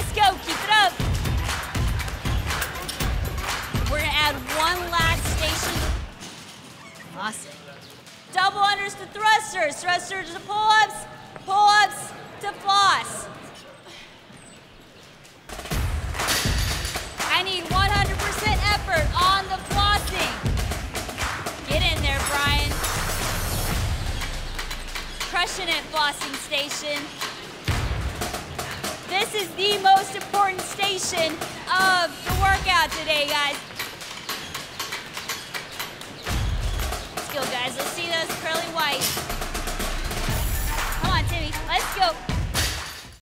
Let's go, keep it up. We're gonna add one last station. Awesome. Double unders to thrusters, thrusters to pull-ups, pull-ups to floss. I need 100% effort on the flossing. Get in there, Brian. Crushing it, flossing station. The most important station of the workout today, guys. Let's go, guys. Let's see those curly whites. Come on, Timmy. Let's go.